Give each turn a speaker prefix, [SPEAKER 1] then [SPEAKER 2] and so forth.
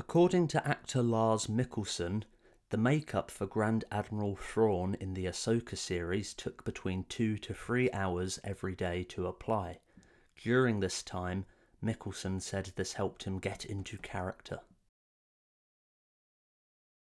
[SPEAKER 1] According to actor Lars Mikkelsen, the makeup for Grand Admiral Thrawn in the Ahsoka series took between two to three hours every day to apply. During this time, Mikkelsen said this helped him get into character.